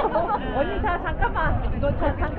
언니 자 잠깐만 너 자 잠깐.